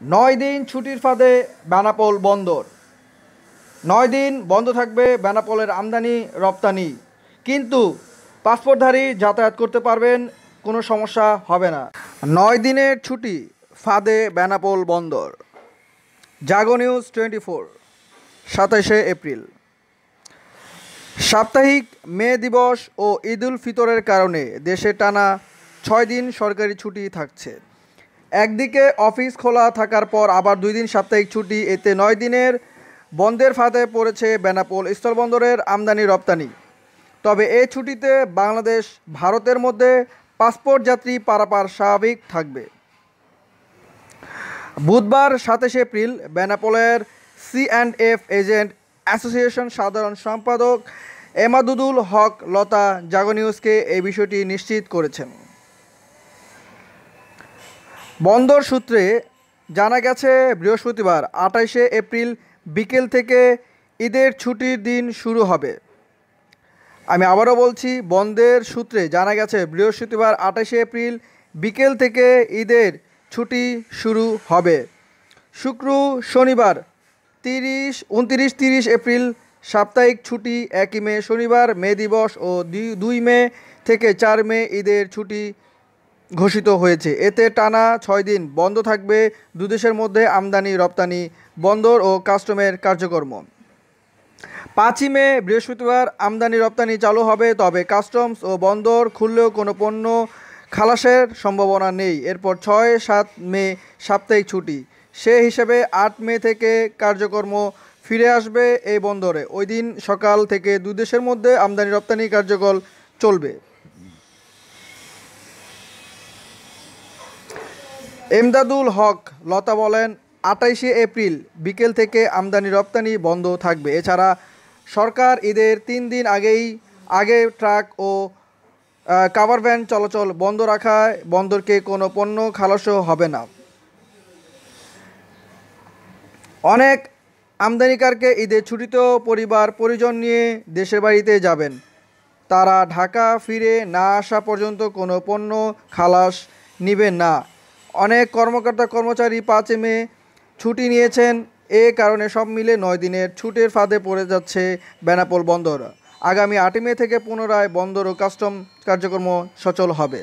নয় দিন ছুটির ফাঁদে বেনাপোল বন্দর। নয় দিন বন্ধ থাকবে বেনাপোলের আমদানি, রপ্তানি। কিন্তু পাসপোর্টধারী যাতায়াত করতে পারবেন, কোনো সমস্যা হবে না। নয় দিনের ছুটি ফাঁদে বেনাপোল বন্দর। জাগো নিউজ টোয়েন্টি ফোর, সাতাশে এপ্রিল। সাপ্তাহিক মে দিবস ও ঈদুল ফিতরের কারণে দেশে টানা ছয় দিন সরকারি ছুটি থাকছে। একদিকে অফিস খোলা থাকার পর আবার দুই দিন সাপ্তাহিক ছুটি, এতে নয় দিনের বন্ধের ফাঁদে পড়েছে বেনাপোল স্থলবন্দরের আমদানি রপ্তানি। তবে এই ছুটিতে বাংলাদেশ, ভারতের মধ্যে পাসপোর্ট যাত্রী পারাপার স্বাভাবিক থাকবে। বুধবার সাতাশে April বেনাপোলের C and F agent association সাধারণ সম্পাদক এমাদুদুল হক লতা জাগো নিউজকে এই বিষয়টি নিশ্চিত করেছেন। বন্দর সূত্রে জানা গেছে, বৃহস্পতিবার আঠাইশে এপ্রিল বিকেল থেকে ঈদের ছুটির দিন শুরু হবে। আমি আবারও বলছি, বন্ধের সূত্রে জানা গেছে, বৃহস্পতিবার আঠাশে এপ্রিল বিকেল থেকে ঈদের ছুটি শুরু হবে। শুক্র, শনিবার তিরিশ, উনতিরিশ, তিরিশ এপ্রিল সাপ্তাহিক ছুটি একই মে, শনিবার মে দিবস ও দুই মে থেকে চার মে ঈদের ছুটি ঘোষিত হয়েছে। এতে টানা ছয় দিন বন্ধ থাকবে দুদেশের মধ্যে আমদানি, রপ্তানি, বন্দর ও কাস্টমের কার্যক্রম। পাঁচই মে বৃহস্পতিবার আমদানি, রপ্তানি চালু হবে, তবে কাস্টমস ও বন্দর খুললেও কোনো পণ্য খালাসের সম্ভাবনা নেই। এরপর ছয়, সাত মে সাপ্তাহিক ছুটি। সে হিসেবে আট মে থেকে কার্যক্রম ফিরে আসবে এই বন্দরে। ওই দিন সকাল থেকে দুই দেশের মধ্যে আমদানি, রপ্তানি কার্যকর চলবে। এমদাদুল হক, লতা বলেন, আটাইশে এপ্রিল বিকেল থেকে আমদানি রপ্তানি বন্ধ থাকবে। এছাড়া সরকার ঈদের তিন দিন আগেই আগে ট্রাক ও কাভার ভ্যান চলাচল বন্ধ রাখায় বন্দরকে কোনো পণ্য খালাসও হবে না। অনেক আমদানিকারকে ঈদের ছুটিতেও পরিবার পরিজন নিয়ে দেশের বাড়িতে যাবেন। তারা ঢাকা ফিরে না আসা পর্যন্ত কোনো পণ্য খালাস নেবেন না। অনেক কর্মকর্তা কর্মচারী পাঁচে মে ছুটি নিয়েছেন। এ কারণে সব মিলে নয় দিনের ছুটের ফাঁদে পড়ে যাচ্ছে বেনাপোল বন্দর। আগামী আটই মে থেকে পুনরায় বন্দর ও কাস্টম কার্যক্রম সচল হবে।